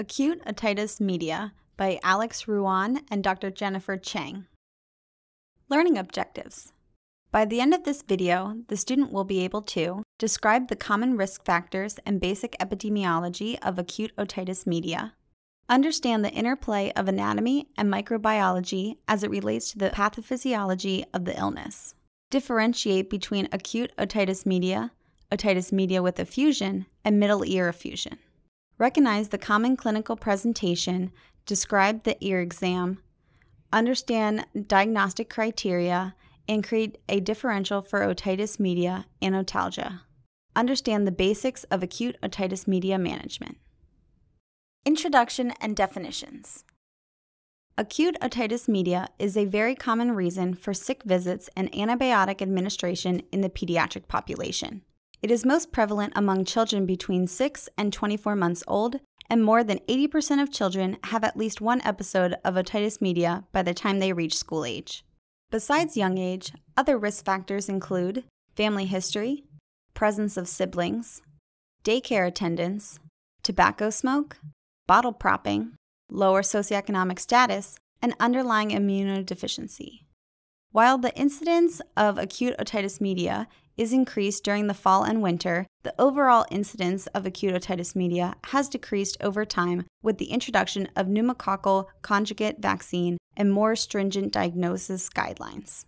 Acute Otitis Media by Alex Ruan and Dr. Jennifer Cheng. Learning Objectives By the end of this video, the student will be able to describe the common risk factors and basic epidemiology of acute otitis media, understand the interplay of anatomy and microbiology as it relates to the pathophysiology of the illness, differentiate between acute otitis media, otitis media with effusion, and middle ear effusion recognize the common clinical presentation, describe the ear exam, understand diagnostic criteria, and create a differential for otitis media and otalgia. Understand the basics of acute otitis media management. Introduction and definitions. Acute otitis media is a very common reason for sick visits and antibiotic administration in the pediatric population. It is most prevalent among children between 6 and 24 months old, and more than 80% of children have at least one episode of otitis media by the time they reach school age. Besides young age, other risk factors include family history, presence of siblings, daycare attendance, tobacco smoke, bottle propping, lower socioeconomic status, and underlying immunodeficiency. While the incidence of acute otitis media is increased during the fall and winter, the overall incidence of acute otitis media has decreased over time with the introduction of pneumococcal conjugate vaccine and more stringent diagnosis guidelines.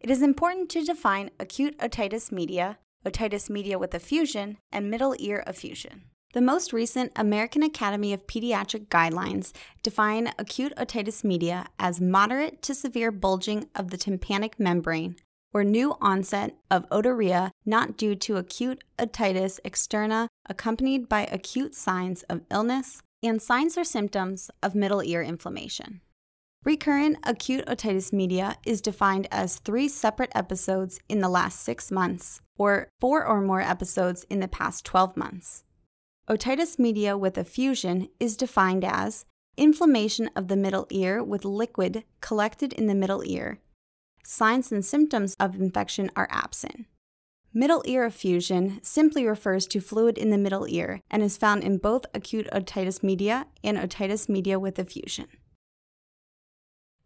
It is important to define acute otitis media, otitis media with effusion, and middle ear effusion. The most recent American Academy of Pediatric guidelines define acute otitis media as moderate to severe bulging of the tympanic membrane or new onset of otorrhea not due to acute otitis externa accompanied by acute signs of illness and signs or symptoms of middle ear inflammation. Recurrent acute otitis media is defined as three separate episodes in the last six months, or four or more episodes in the past 12 months. Otitis media with effusion is defined as inflammation of the middle ear with liquid collected in the middle ear signs and symptoms of infection are absent. Middle ear effusion simply refers to fluid in the middle ear and is found in both acute otitis media and otitis media with effusion.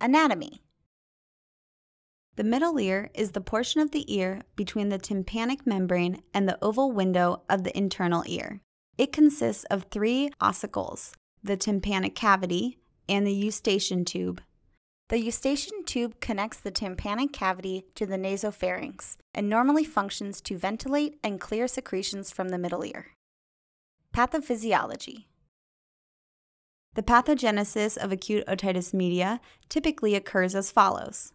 Anatomy The middle ear is the portion of the ear between the tympanic membrane and the oval window of the internal ear. It consists of three ossicles the tympanic cavity and the eustachian tube, the eustachian tube connects the tympanic cavity to the nasopharynx and normally functions to ventilate and clear secretions from the middle ear. Pathophysiology The pathogenesis of acute otitis media typically occurs as follows.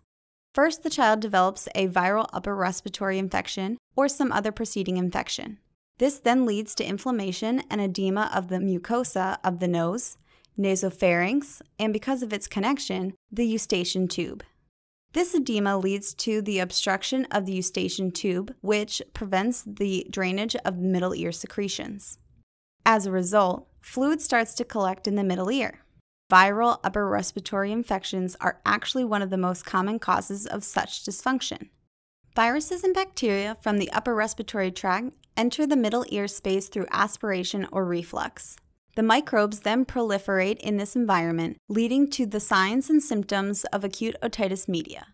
First, the child develops a viral upper respiratory infection or some other preceding infection. This then leads to inflammation and edema of the mucosa of the nose, nasopharynx, and because of its connection, the eustachian tube. This edema leads to the obstruction of the eustachian tube, which prevents the drainage of middle ear secretions. As a result, fluid starts to collect in the middle ear. Viral upper respiratory infections are actually one of the most common causes of such dysfunction. Viruses and bacteria from the upper respiratory tract enter the middle ear space through aspiration or reflux. The microbes then proliferate in this environment, leading to the signs and symptoms of acute otitis media.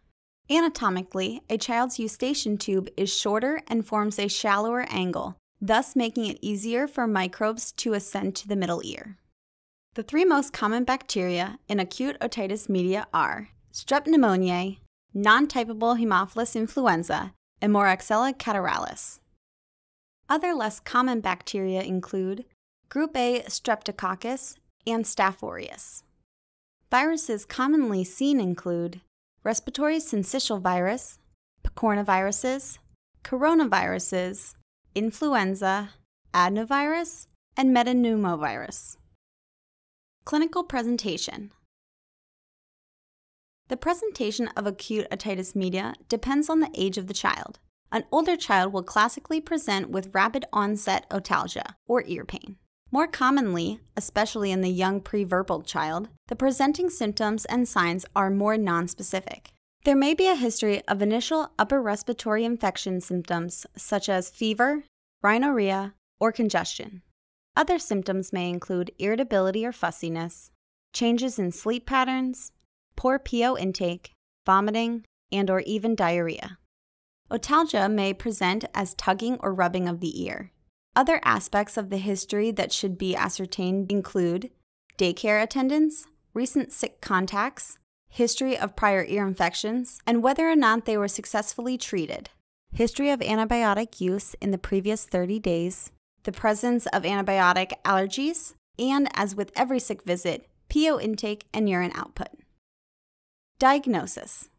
Anatomically, a child's eustachian tube is shorter and forms a shallower angle, thus making it easier for microbes to ascend to the middle ear. The three most common bacteria in acute otitis media are Strep pneumoniae, non-typable Haemophilus influenza, and Moraxella catarrhalis. Other less common bacteria include Group A Streptococcus and Staph aureus. Viruses commonly seen include respiratory syncytial virus, picornaviruses, coronaviruses, influenza, adenovirus, and metapneumovirus. Clinical presentation The presentation of acute otitis media depends on the age of the child. An older child will classically present with rapid onset otalgia, or ear pain. More commonly, especially in the young preverbal child, the presenting symptoms and signs are more nonspecific. There may be a history of initial upper respiratory infection symptoms such as fever, rhinorrhea, or congestion. Other symptoms may include irritability or fussiness, changes in sleep patterns, poor PO intake, vomiting, and or even diarrhea. Otalgia may present as tugging or rubbing of the ear. Other aspects of the history that should be ascertained include daycare attendance, recent sick contacts, history of prior ear infections, and whether or not they were successfully treated, history of antibiotic use in the previous 30 days, the presence of antibiotic allergies, and, as with every sick visit, PO intake and urine output. Diagnosis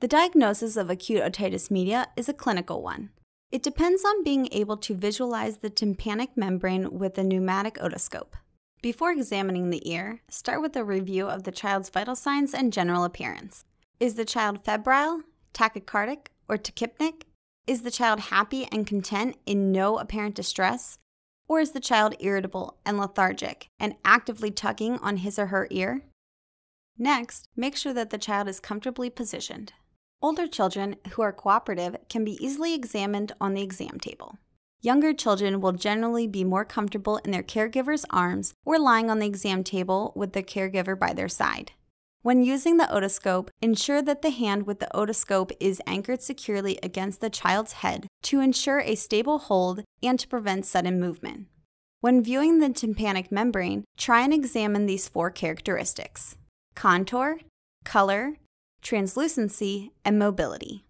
The diagnosis of acute otitis media is a clinical one. It depends on being able to visualize the tympanic membrane with a pneumatic otoscope. Before examining the ear, start with a review of the child's vital signs and general appearance. Is the child febrile, tachycardic, or tachypneic? Is the child happy and content in no apparent distress? Or is the child irritable and lethargic and actively tugging on his or her ear? Next, make sure that the child is comfortably positioned. Older children who are cooperative can be easily examined on the exam table. Younger children will generally be more comfortable in their caregiver's arms or lying on the exam table with the caregiver by their side. When using the otoscope, ensure that the hand with the otoscope is anchored securely against the child's head to ensure a stable hold and to prevent sudden movement. When viewing the tympanic membrane, try and examine these four characteristics contour, color, translucency, and mobility.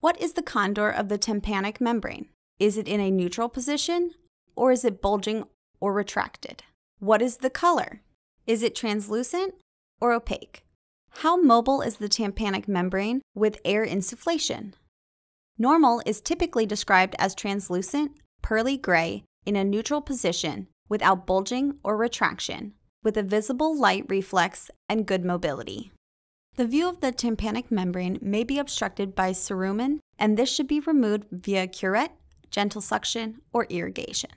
What is the contour of the tympanic membrane? Is it in a neutral position or is it bulging or retracted? What is the color? Is it translucent or opaque? How mobile is the tympanic membrane with air insufflation? Normal is typically described as translucent, pearly gray in a neutral position without bulging or retraction, with a visible light reflex and good mobility. The view of the tympanic membrane may be obstructed by cerumen, and this should be removed via curette gentle suction, or irrigation.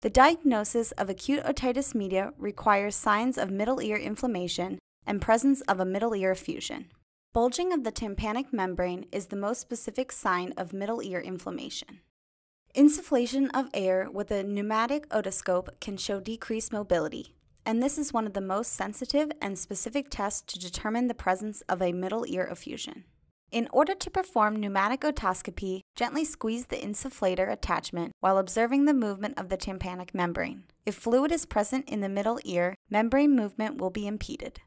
The diagnosis of acute otitis media requires signs of middle ear inflammation and presence of a middle ear effusion. Bulging of the tympanic membrane is the most specific sign of middle ear inflammation. Insufflation of air with a pneumatic otoscope can show decreased mobility, and this is one of the most sensitive and specific tests to determine the presence of a middle ear effusion. In order to perform pneumatic otoscopy, gently squeeze the insufflator attachment while observing the movement of the tympanic membrane. If fluid is present in the middle ear, membrane movement will be impeded.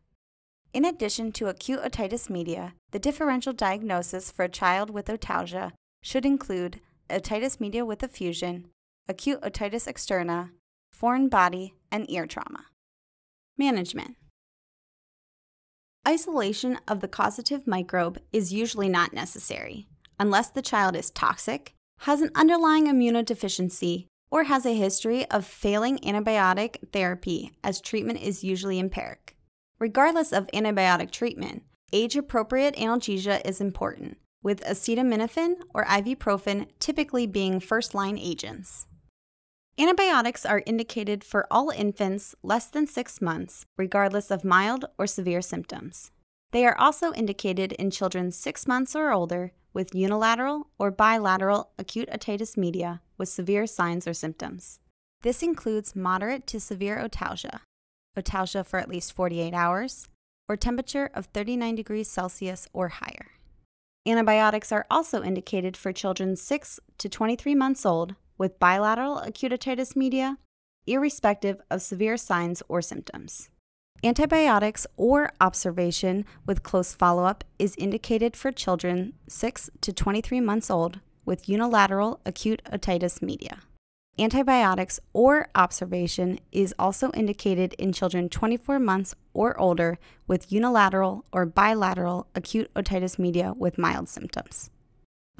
In addition to acute otitis media, the differential diagnosis for a child with otalgia should include otitis media with effusion, acute otitis externa, foreign body, and ear trauma. Management Isolation of the causative microbe is usually not necessary unless the child is toxic, has an underlying immunodeficiency, or has a history of failing antibiotic therapy as treatment is usually empiric. Regardless of antibiotic treatment, age appropriate analgesia is important, with acetaminophen or ibuprofen typically being first line agents. Antibiotics are indicated for all infants less than six months, regardless of mild or severe symptoms. They are also indicated in children six months or older with unilateral or bilateral acute otitis media with severe signs or symptoms. This includes moderate to severe otalgia, otalgia for at least 48 hours, or temperature of 39 degrees Celsius or higher. Antibiotics are also indicated for children 6 to 23 months old with bilateral acute otitis media, irrespective of severe signs or symptoms. Antibiotics or observation with close follow up is indicated for children 6 to 23 months old with unilateral acute otitis media. Antibiotics or observation is also indicated in children 24 months or older with unilateral or bilateral acute otitis media with mild symptoms.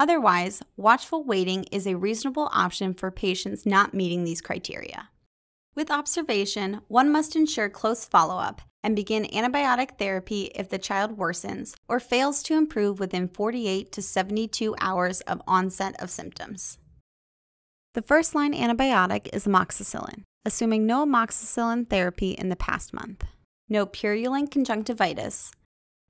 Otherwise, watchful waiting is a reasonable option for patients not meeting these criteria. With observation, one must ensure close follow up and begin antibiotic therapy if the child worsens or fails to improve within 48 to 72 hours of onset of symptoms. The first line antibiotic is amoxicillin, assuming no amoxicillin therapy in the past month, no purulent conjunctivitis,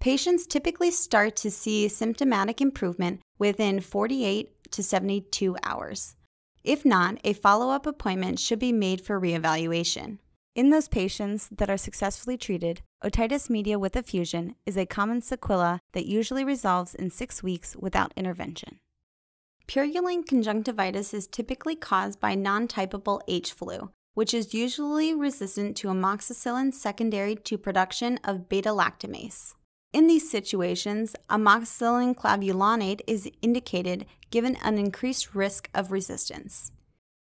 Patients typically start to see symptomatic improvement within 48 to 72 hours. If not, a follow up appointment should be made for reevaluation. In those patients that are successfully treated, otitis media with effusion is a common sequela that usually resolves in six weeks without intervention. Purulent conjunctivitis is typically caused by non typable H flu, which is usually resistant to amoxicillin secondary to production of beta lactamase. In these situations, amoxicillin clavulanate is indicated given an increased risk of resistance.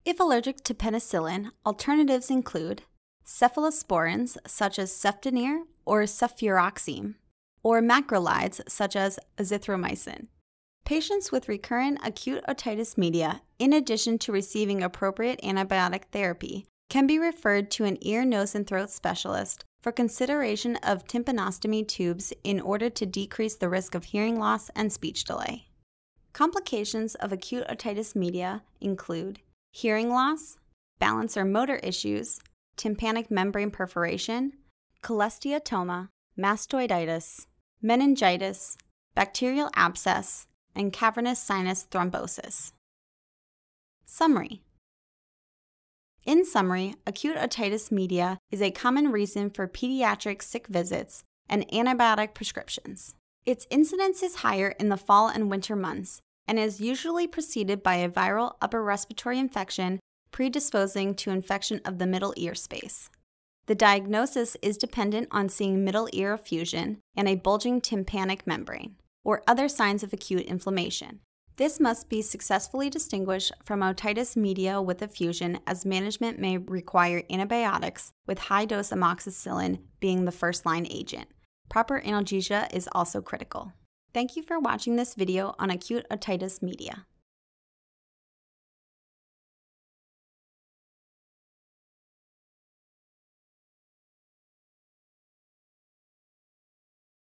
If allergic to penicillin, alternatives include cephalosporins such as cefdinir or cefuroxime, or macrolides such as azithromycin. Patients with recurrent acute otitis media, in addition to receiving appropriate antibiotic therapy, can be referred to an ear, nose, and throat specialist for consideration of tympanostomy tubes in order to decrease the risk of hearing loss and speech delay. Complications of acute otitis media include hearing loss, balance or motor issues, tympanic membrane perforation, cholesteatoma, mastoiditis, meningitis, bacterial abscess, and cavernous sinus thrombosis. Summary In summary, acute otitis media is a common reason for pediatric sick visits and antibiotic prescriptions. Its incidence is higher in the fall and winter months and is usually preceded by a viral upper respiratory infection predisposing to infection of the middle ear space. The diagnosis is dependent on seeing middle ear effusion and a bulging tympanic membrane or other signs of acute inflammation. This must be successfully distinguished from otitis media with effusion, as management may require antibiotics, with high dose amoxicillin being the first line agent. Proper analgesia is also critical. Thank you for watching this video on acute otitis media.